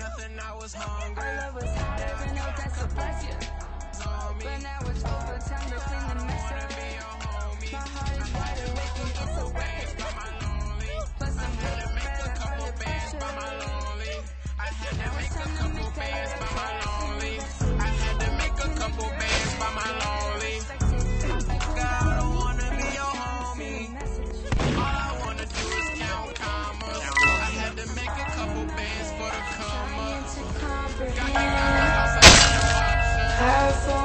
Started out with nothing, I was hungry. Our love was hotter than no that suppress you. On me, But now it's over, time to clean the mess up. be your homie. My heart is wide awake and it's a wreck. Option.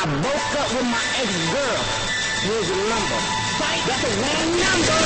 I broke up with my ex-girl. Here's your number. Fight. That's the wrong number.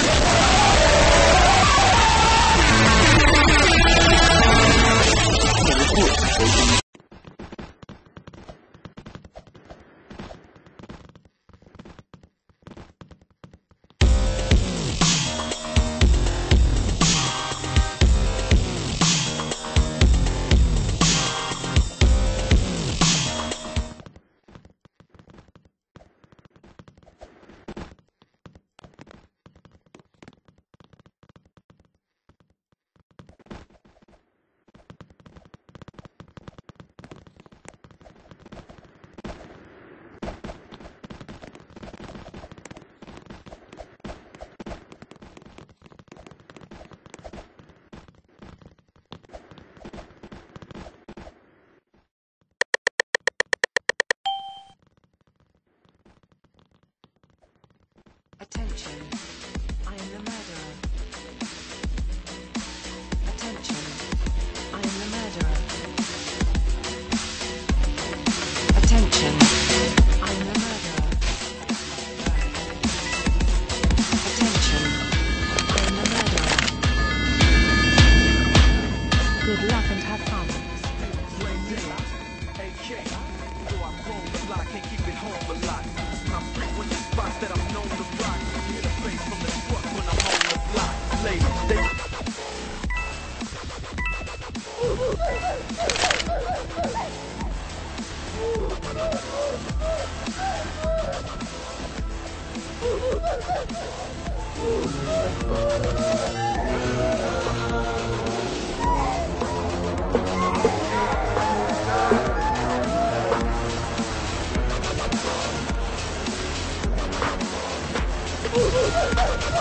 Attention, I am the murderer. Attention, I am the murderer. Attention, I am the murderer. Attention, I am the murderer. Good luck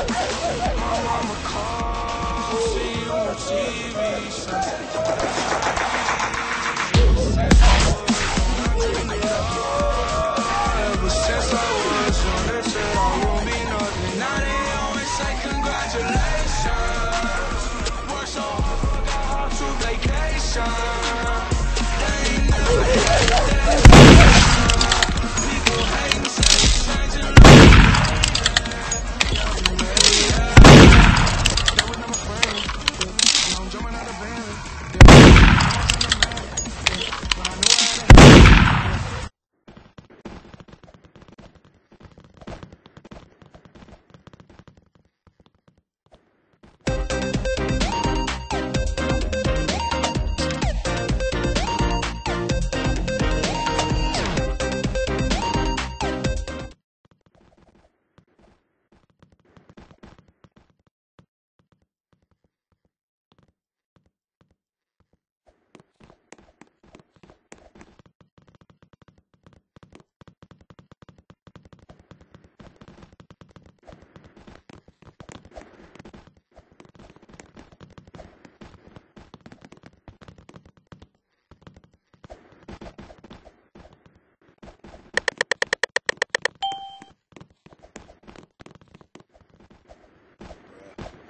Ever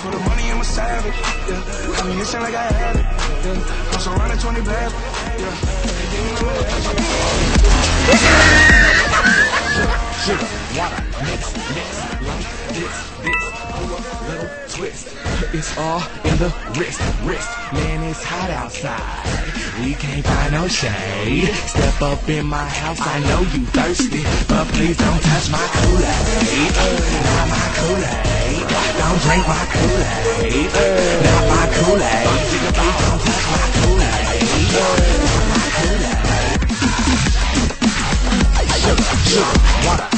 For the money, I'm a savage. Yeah. Ammunition like I have it. Yeah. I'm surrounded 20 bad. Yeah. sugar, water, mix, mix, like this, twist. It's all in the wrist, wrist. Man, it's hot outside. We can't find no shade. Step up in my house, I know you thirsty, but please don't touch my Kool-Aid. Not my Kool-Aid. Don't drink my Kool-Aid. Not my Kool-Aid. Don't touch my Kool-Aid. Not my Kool-Aid. Sugar, sugar, water,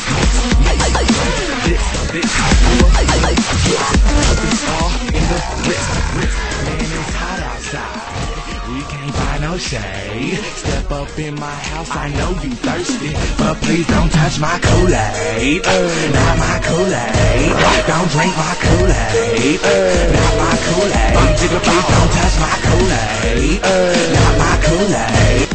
shade. Step up in my house, I know you thirsty, but please don't touch my Kool-Aid. Not my Kool-Aid. Don't drink my Kool-Aid. Not my Kool-Aid. Please don't touch my Kool-Aid. Not my Kool-Aid.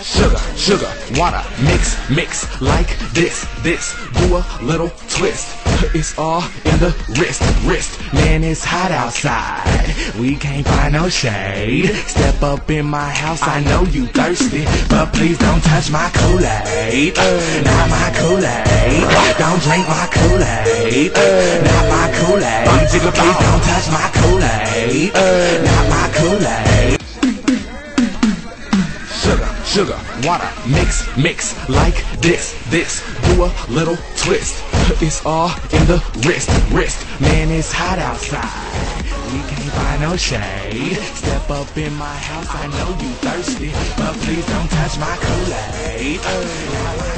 Sugar, sugar, water, mix, mix, like this, this, do a little twist. It's all in the wrist, wrist. Man, it's hot outside. We can't find no shade. Step up in my house, I know you thirsty, but please don't touch my Kool-Aid. Not my Kool-Aid. Don't drink my Kool-Aid. Not my Kool-Aid. Please don't touch my Kool-Aid. Not my Kool-Aid sugar, sugar, water, mix, mix, like this, this, do a little twist. It's all in the wrist, wrist. Man, it's hot outside. We can't find no shade. Step up in my house, I know you thirsty, but please don't touch my Kool-Aid.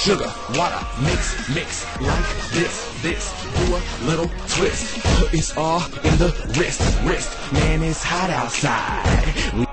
Sugar, water, mix, mix, like this, this, do a little twist. It's all in the wrist, wrist. Man, it's hot outside. We